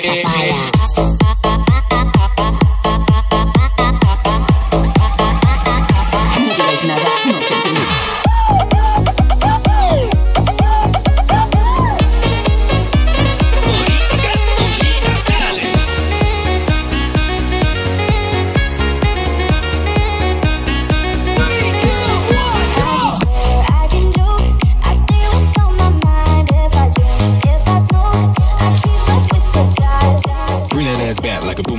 Hey. Ass back like a